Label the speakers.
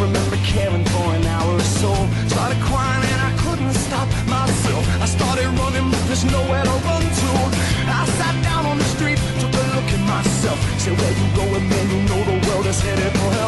Speaker 1: Remember caring for an hour or so. Started crying and I couldn't stop myself. I started running, but there's nowhere to run to. I sat down on the street, took a look at myself. Said, where you going, man? You know the world is headed for hell.